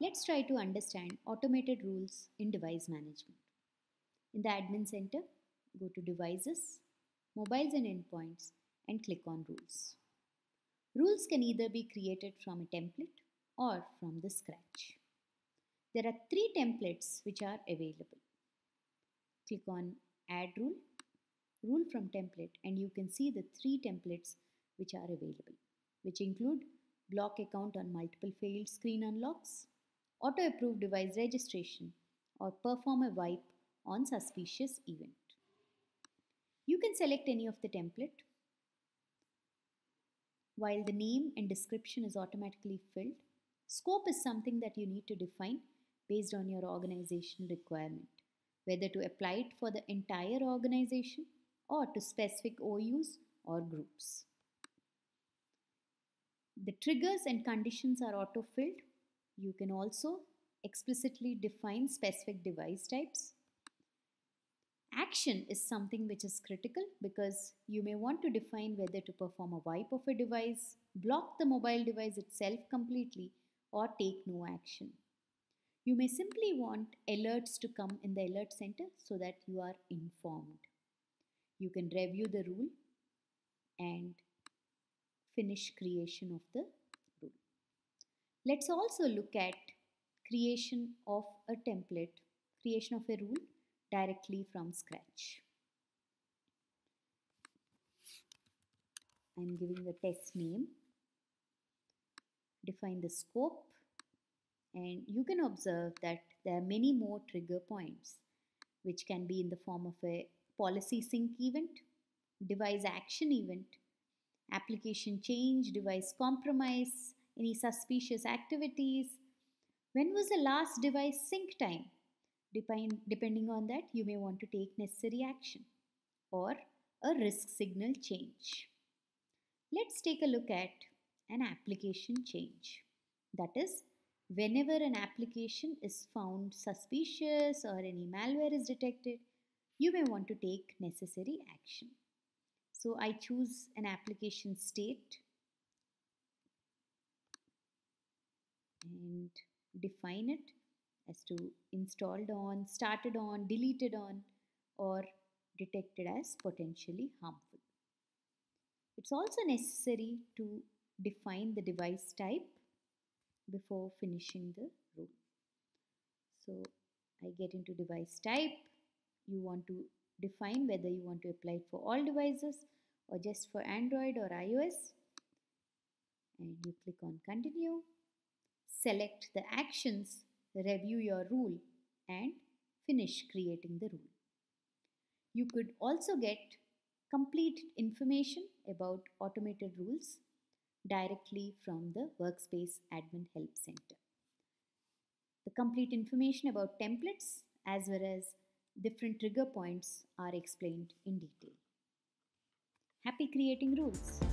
Let's try to understand automated rules in device management. In the admin center, go to devices, mobiles and endpoints and click on rules. Rules can either be created from a template or from the scratch. There are three templates which are available. Click on add rule, rule from template and you can see the three templates which are available which include block account on multiple failed screen unlocks, auto approve device registration or perform a wipe on suspicious event. You can select any of the template while the name and description is automatically filled. Scope is something that you need to define based on your organization requirement, whether to apply it for the entire organization or to specific OUs or groups. The triggers and conditions are auto-filled. You can also explicitly define specific device types. Action is something which is critical because you may want to define whether to perform a wipe of a device, block the mobile device itself completely, or take no action. You may simply want alerts to come in the alert center so that you are informed. You can review the rule and finish creation of the rule. Let's also look at creation of a template, creation of a rule directly from scratch. I'm giving the test name, define the scope and you can observe that there are many more trigger points which can be in the form of a policy sync event, device action event, application change, device compromise, any suspicious activities. When was the last device sync time? Depend, depending on that, you may want to take necessary action or a risk signal change. Let's take a look at an application change. That is, whenever an application is found suspicious or any malware is detected, you may want to take necessary action. So I choose an application state and define it as to installed on, started on, deleted on or detected as potentially harmful. It's also necessary to define the device type before finishing the rule. So I get into device type. You want to define whether you want to apply it for all devices or just for Android or iOS. And you click on continue. Select the actions review your rule and finish creating the rule. You could also get complete information about automated rules directly from the workspace admin help center. The complete information about templates as well as different trigger points are explained in detail. Happy creating rules!